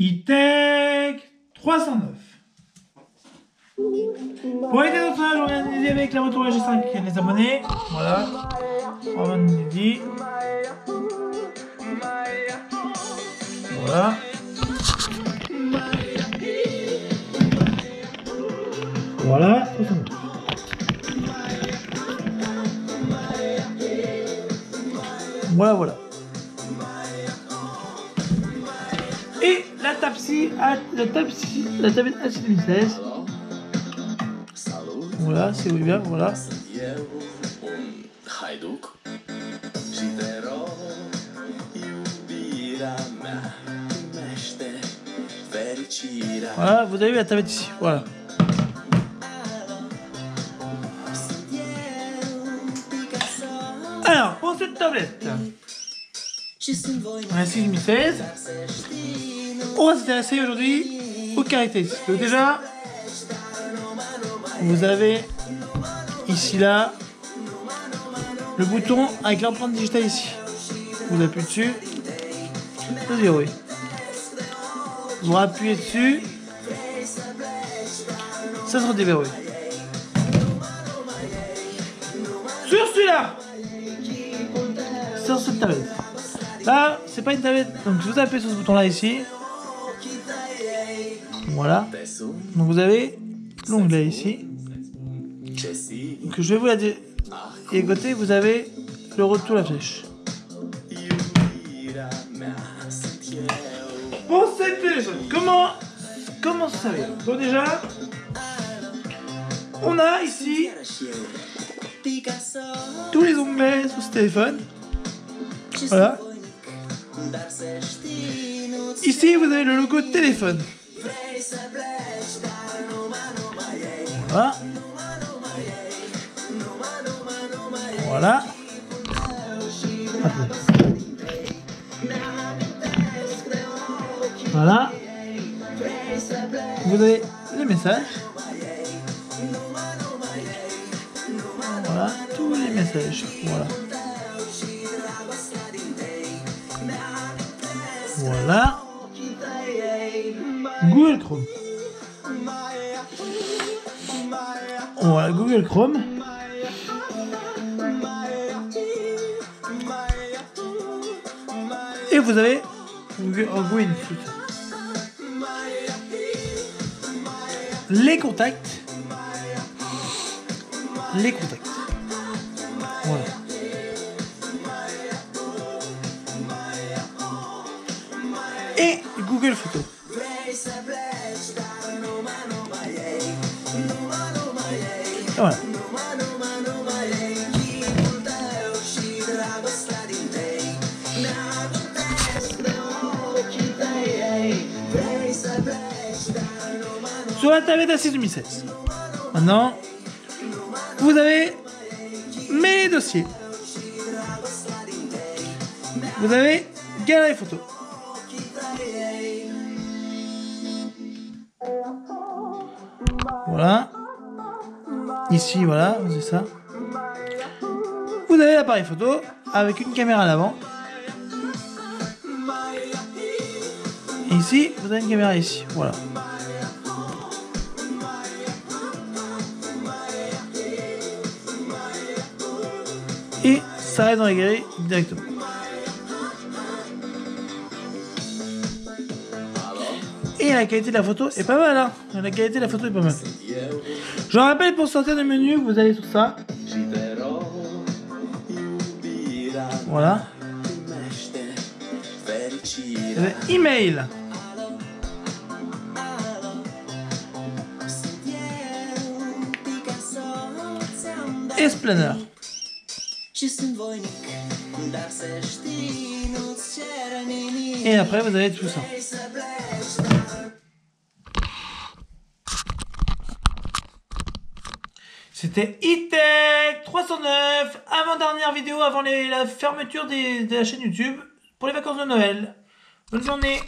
E-Tech 309. Pour aider notre âge, d'aider avec la moto G5 les abonnés. Voilà. On d'aider. Voilà. Voilà. 309. Voilà, voilà. Et la Tapsi, la Tapsi, la tablette A6016. Voilà, c'est oui bien, voilà. Voilà, vous avez vu la tablette ici, voilà. Alors, pour cette tablette, on a 6016. On va s'intéresser aujourd'hui aux caractéristiques. Donc déjà, vous avez ici là le bouton avec l'empreinte digitale ici. Vous appuyez dessus, verrouille. Vous appuyez dessus, ça se déverrouille. Sur celui-là, sur cette tablette. Là, c'est pas une tablette, donc vous appuyez sur ce bouton là ici. Voilà. Donc vous avez l'onglet ici. Donc je vais vous la dire. Et à côté, vous avez le retour la flèche. Pour cette téléphone, comment, comment ça s'appelle? Donc déjà, on a ici tous les onglets sur ce téléphone. Voilà. Ici, vous avez le logo de téléphone. Voilà. Voilà. Voilà. Vous avez les messages. Voilà, tous les messages. Voilà. Voilà. Google Chrome. Voilà, Google Chrome. Et vous avez Google les contacts. Les contacts. Voilà. Et Google Photos. Voilà. Sur la tablette A6 2016. Maintenant, vous avez mes dossiers. Vous avez galerie photo. Voilà. Ici, voilà, c'est ça. Vous avez l'appareil photo avec une caméra à l'avant. Ici, vous avez une caméra ici. Voilà. Et ça reste dans les galeries directement. Et la qualité de la photo est pas mal, hein La qualité de la photo est pas mal. Je rappelle, pour sortir du menu, vous allez sur ça. Voilà. Email. Esplaner. Et après, vous avez tout ça. C'était E-Tech 309, avant-dernière vidéo avant la fermeture de la chaîne YouTube pour les vacances de Noël. Bonne journée